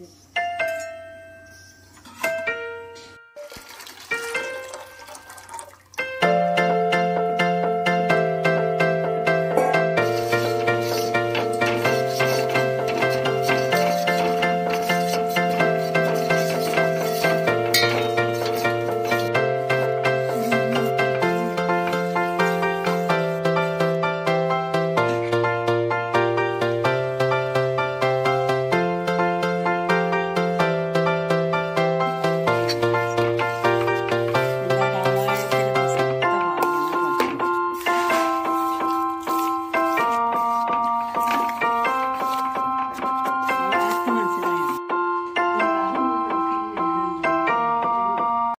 Yes.